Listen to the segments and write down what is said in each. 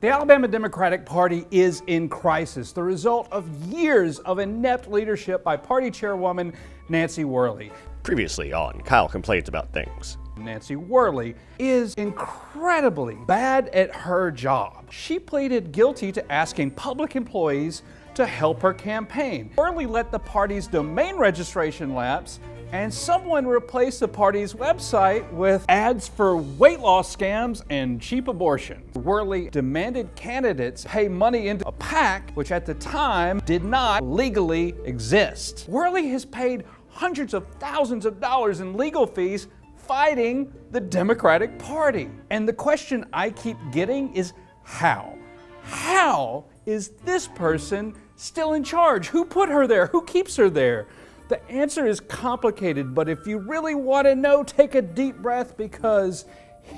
The Alabama Democratic Party is in crisis, the result of years of inept leadership by party chairwoman Nancy Worley. Previously on Kyle Complains About Things. Nancy Worley is incredibly bad at her job. She pleaded guilty to asking public employees to help her campaign. Worley let the party's domain registration lapse and someone replaced the party's website with ads for weight loss scams and cheap abortion. Worley demanded candidates pay money into a PAC, which at the time did not legally exist. Worley has paid hundreds of thousands of dollars in legal fees fighting the Democratic Party. And the question I keep getting is how? How is this person still in charge? Who put her there? Who keeps her there? The answer is complicated, but if you really want to know, take a deep breath because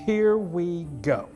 here we go.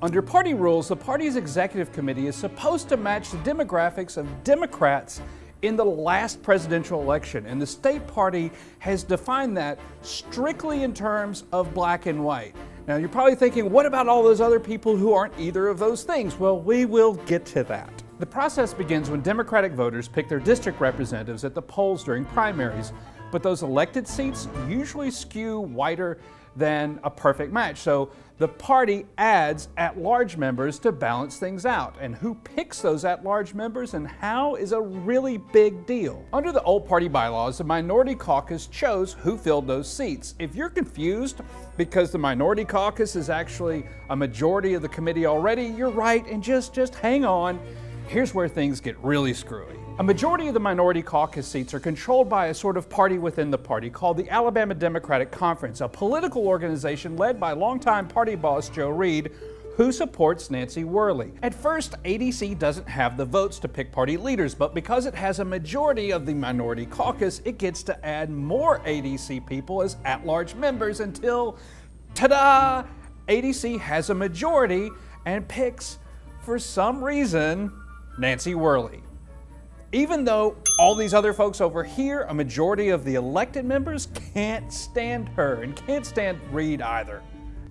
Under party rules, the party's executive committee is supposed to match the demographics of Democrats in the last presidential election, and the state party has defined that strictly in terms of black and white. Now, you're probably thinking, what about all those other people who aren't either of those things? Well, we will get to that. The process begins when Democratic voters pick their district representatives at the polls during primaries, but those elected seats usually skew whiter than a perfect match. So the party adds at large members to balance things out. And who picks those at large members and how is a really big deal. Under the old party bylaws, the minority caucus chose who filled those seats. If you're confused because the minority caucus is actually a majority of the committee already, you're right and just, just hang on. Here's where things get really screwy. A majority of the minority caucus seats are controlled by a sort of party within the party called the Alabama Democratic Conference, a political organization led by longtime party boss Joe Reed, who supports Nancy Worley. At first, ADC doesn't have the votes to pick party leaders, but because it has a majority of the minority caucus, it gets to add more ADC people as at-large members until, ta-da, ADC has a majority and picks, for some reason, Nancy Worley. Even though all these other folks over here, a majority of the elected members can't stand her and can't stand Reed either.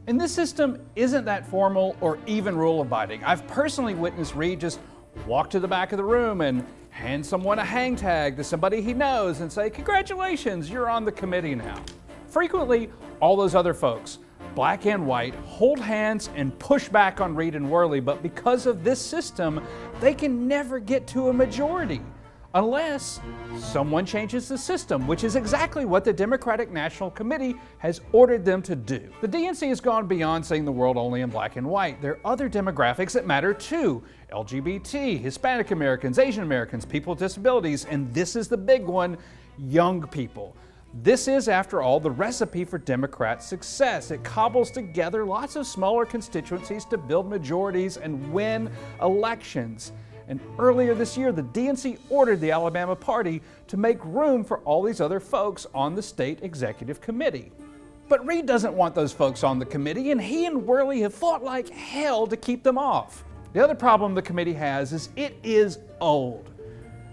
And this system isn't that formal or even rule abiding. I've personally witnessed Reed just walk to the back of the room and hand someone a hang tag to somebody he knows and say, Congratulations, you're on the committee now. Frequently, all those other folks, black and white, hold hands and push back on Reed and Worley, but because of this system, they can never get to a majority unless someone changes the system, which is exactly what the Democratic National Committee has ordered them to do. The DNC has gone beyond seeing the world only in black and white. There are other demographics that matter too. LGBT, Hispanic Americans, Asian Americans, people with disabilities, and this is the big one, young people. This is, after all, the recipe for Democrat success. It cobbles together lots of smaller constituencies to build majorities and win elections. And earlier this year, the DNC ordered the Alabama Party to make room for all these other folks on the state executive committee. But Reed doesn't want those folks on the committee, and he and Worley have fought like hell to keep them off. The other problem the committee has is it is old.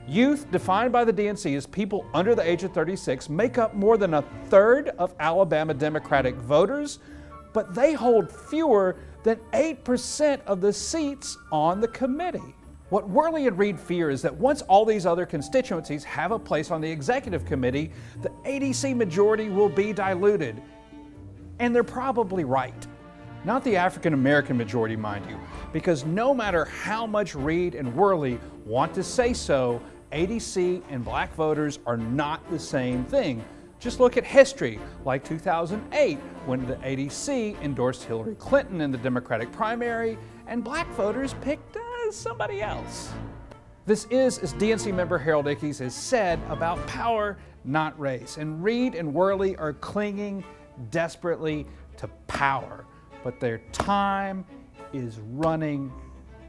Youth, defined by the DNC as people under the age of 36, make up more than a third of Alabama Democratic voters, but they hold fewer than 8% of the seats on the committee. What Worley and Reed fear is that once all these other constituencies have a place on the executive committee, the ADC majority will be diluted. And they're probably right. Not the African American majority, mind you, because no matter how much Reed and Worley want to say so, ADC and black voters are not the same thing. Just look at history, like 2008, when the ADC endorsed Hillary Clinton in the Democratic primary, and black voters picked uh, somebody else. This is, as DNC member Harold Ickes has said, about power, not race. And Reed and Worley are clinging desperately to power, but their time is running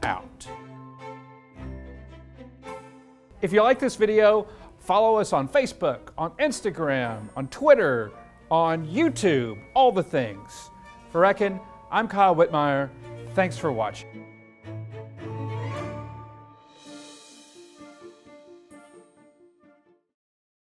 out. If you like this video, follow us on Facebook, on Instagram, on Twitter, on YouTube, all the things. For Reckon, I'm Kyle Whitmire. Thanks for watching.